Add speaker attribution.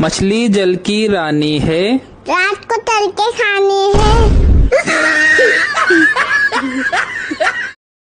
Speaker 1: मछली जल की रानी है।
Speaker 2: रात को तल के खानी